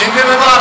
Dziękujemy bardzo.